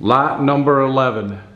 Lot number 11.